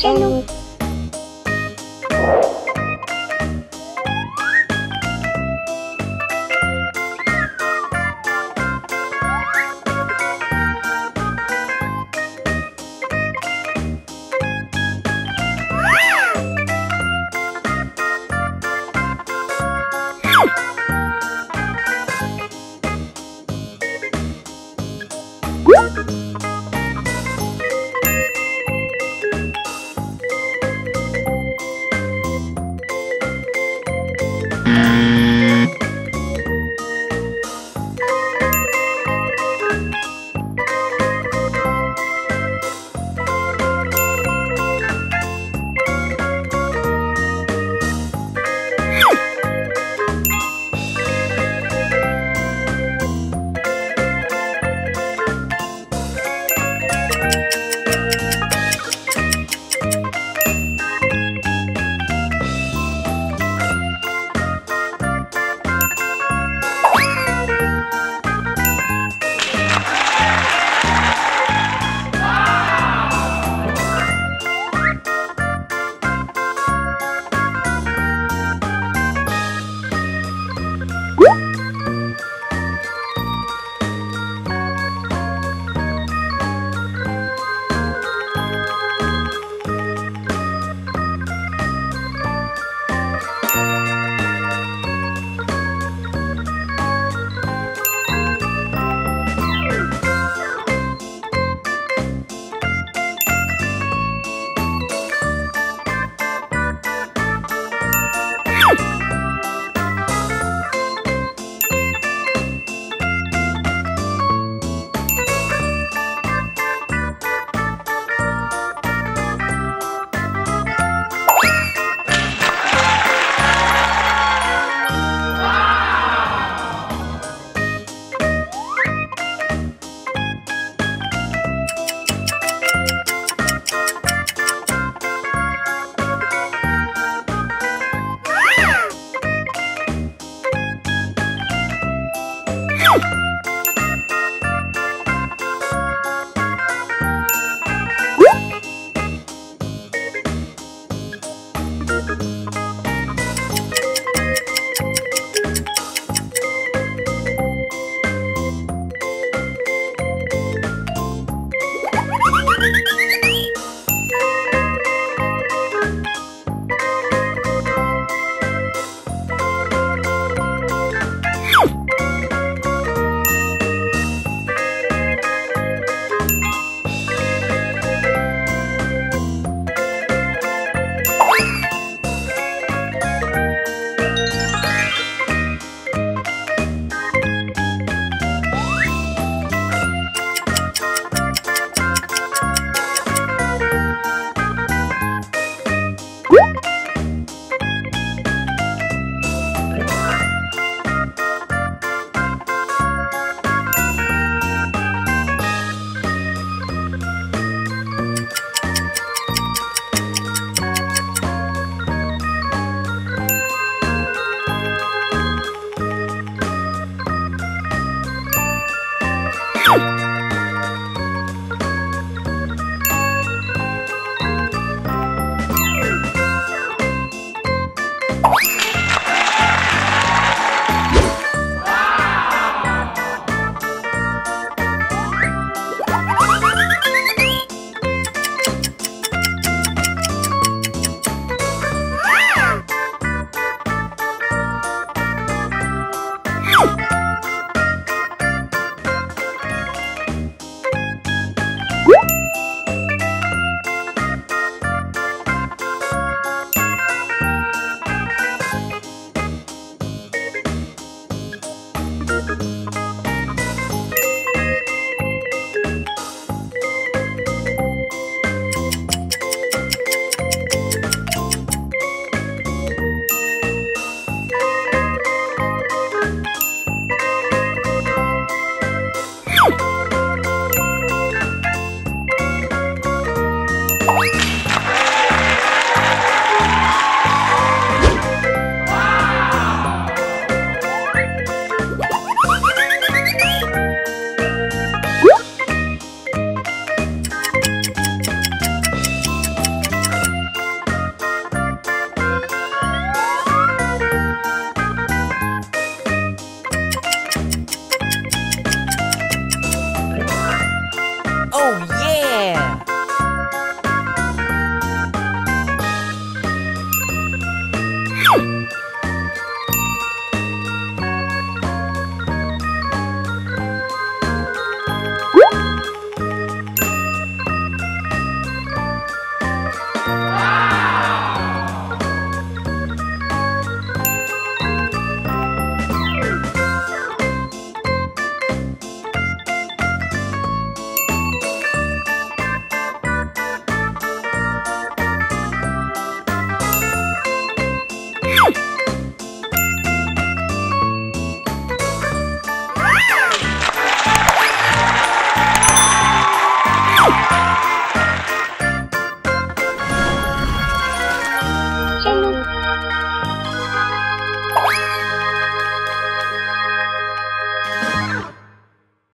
channel. Oh